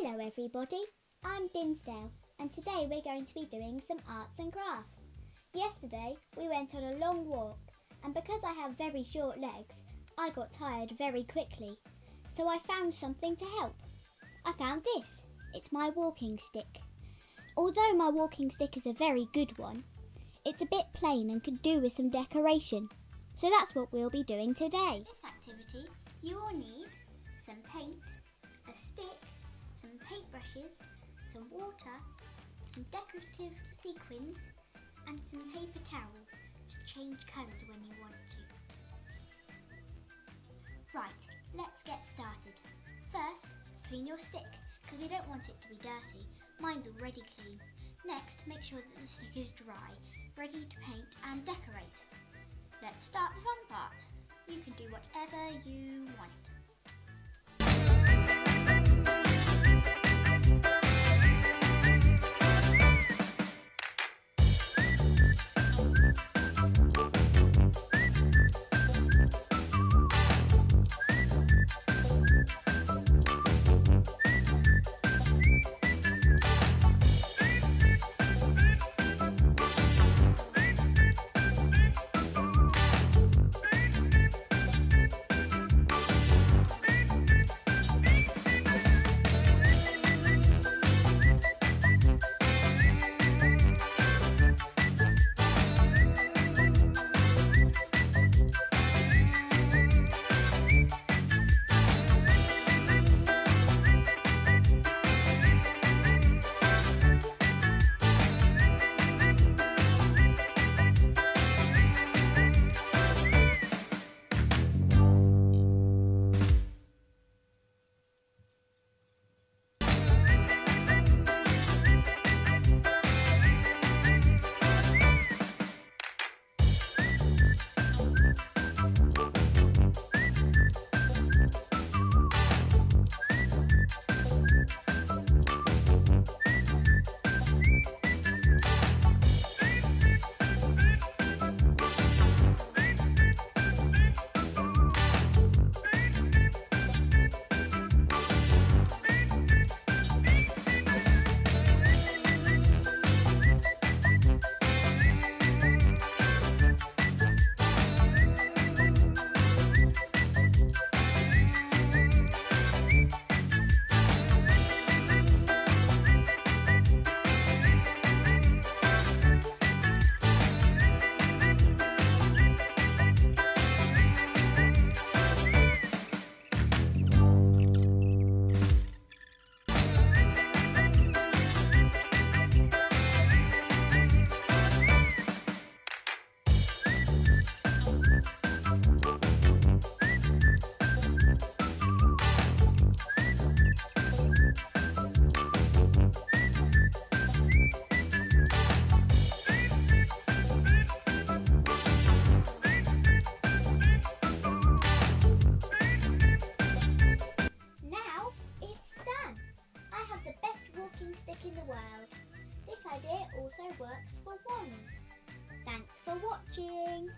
Hello everybody, I'm Dinsdale and today we're going to be doing some arts and crafts. Yesterday we went on a long walk and because I have very short legs, I got tired very quickly. So I found something to help. I found this. It's my walking stick. Although my walking stick is a very good one, it's a bit plain and could do with some decoration. So that's what we'll be doing today. For this activity, you will need some paint, a stick, some paintbrushes, some water, some decorative sequins, and some paper towel to change colours when you want to. Right, let's get started. First, clean your stick, because we don't want it to be dirty. Mine's already clean. Next, make sure that the stick is dry, ready to paint and decorate. Let's start the fun part. You can do whatever you want. Works for wands. Thanks for watching.